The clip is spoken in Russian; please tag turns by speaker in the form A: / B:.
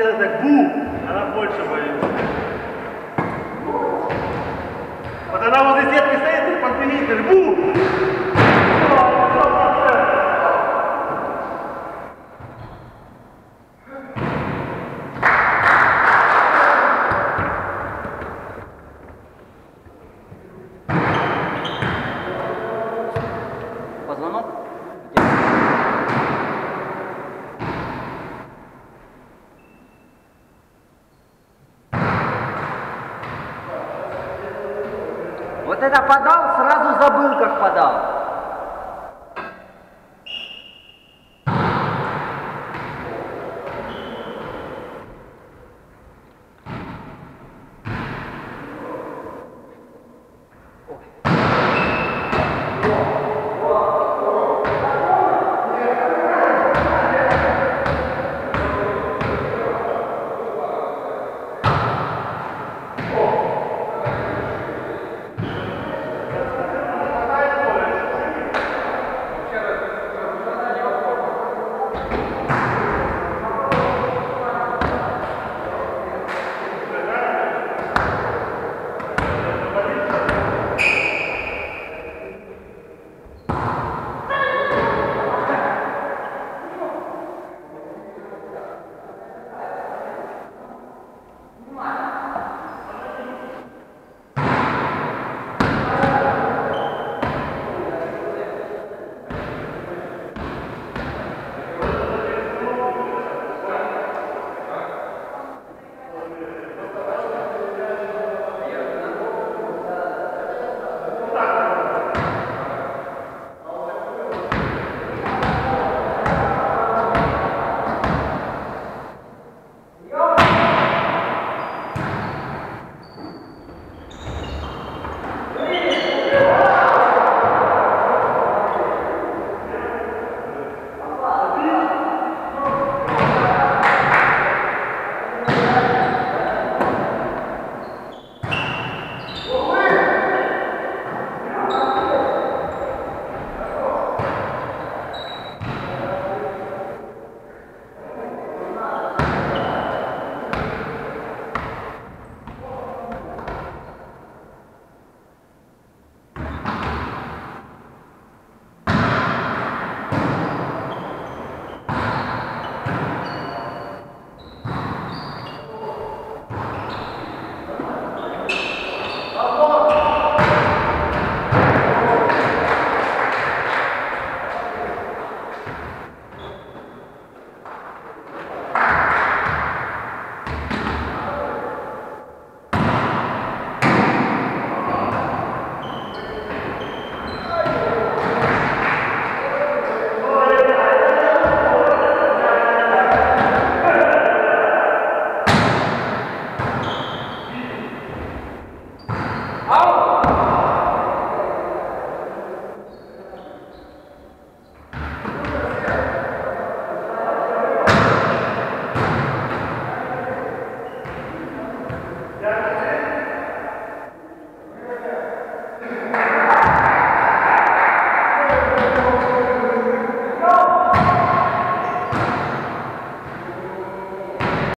A: И сделай так, бу, она больше боится. Вот она возле сетки стоит, подпрямись, говорит, бу!
B: Вот